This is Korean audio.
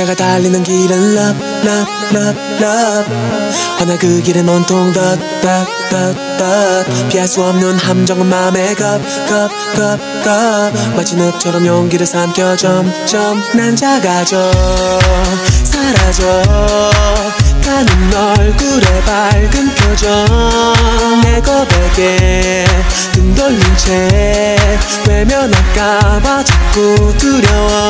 내가 달리는 길은 love love love love. 허나 그 길은 온통 덧덧 덧덧 피할 수 없는 함정은 맘에 겁겁겁겁 마치 늪처럼 용기를 삼켜 점점. 난 작아져 사라져. 가는 얼굴에 밝은 표정. 내 고백에 등 돌린 채 외면할까봐 자꾸 두려워.